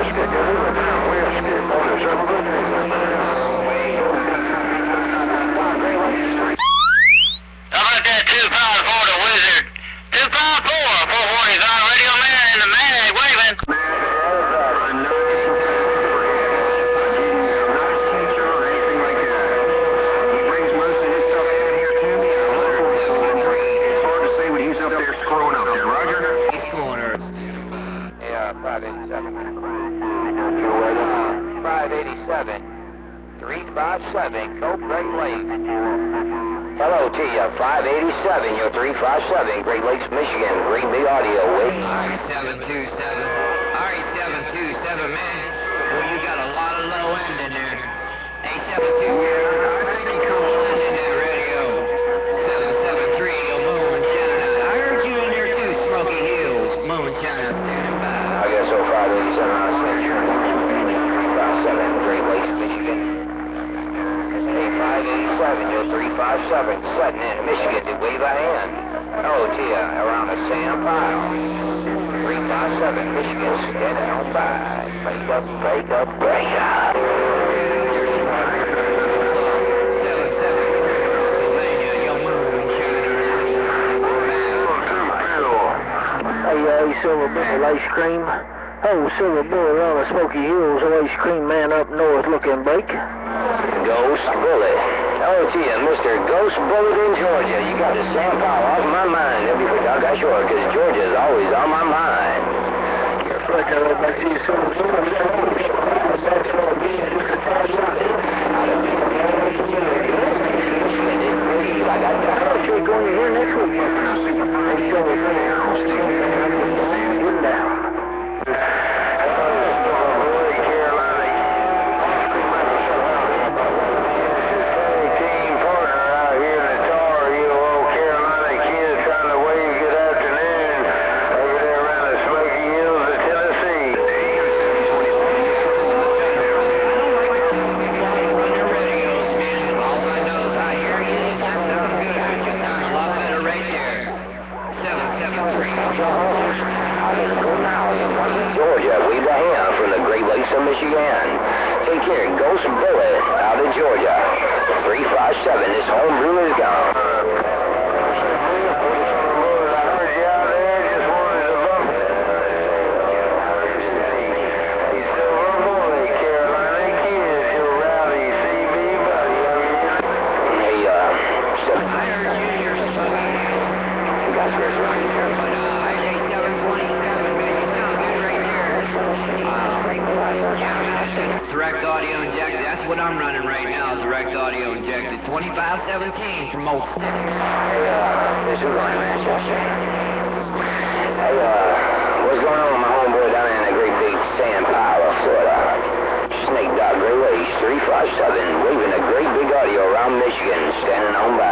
escape. We escape on the 7 357, great lakes Hello to you, 587, your 357, Great Lakes, Michigan. Read the audio, Wick. RE727, RE727, man. 0357 setting in Michigan to wave a hand. Oh dear, around the sand pile. 357 Michigan, stand on by. Break up, break up, break up. Hey, uh, you silver bullet ice cream? Oh, silver bullet around the Smoky Hills ice cream man up north looking bake. Ghost bullet. OT and Mr. Ghost Bullet in Georgia. You got the same power off my mind every week. I got sure, because Georgia's always on my mind. You're flicker, but she's so WGN. Take care, Ghost Bullet out of Georgia. direct audio injected. That's what I'm running right now, direct audio injected. 2517 from Oak. Hey, uh, this is Ronnie Manchester. Hey, uh, what's going on with my homeboy down in the great big sand pile of Florida? Snake Dog Great 357 waving a great big audio around Michigan, standing on by.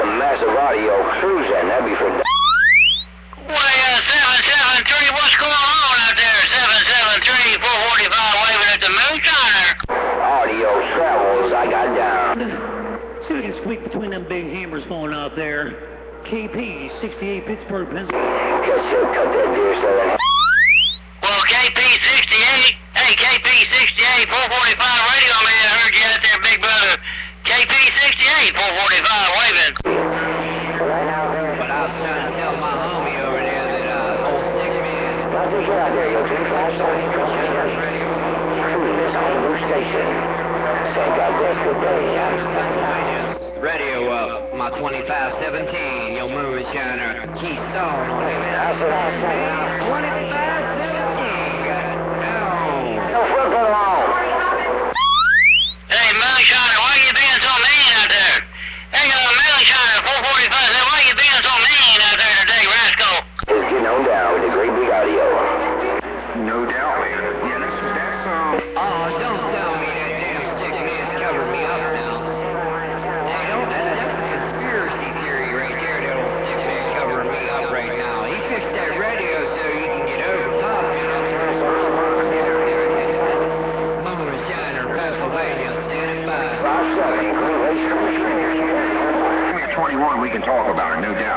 audio cruising. That'd be for. Well, uh, 773, what's going on out there? 773, 445 waving at the moonshiner. Audio travels. I got down. See if we can squeak between them big hammers going out there. KP, 68 Pittsburgh, Pennsylvania. Guess you cut that deer so. Well, KP68, hey, KP68, 445 radio man, I heard you out there, big brother. KP68, 445 station. God bless the day. Radio up, my 2517, your moonshiner, Keystone. Wait a minute, I said I 25. Can talk about it, no doubt.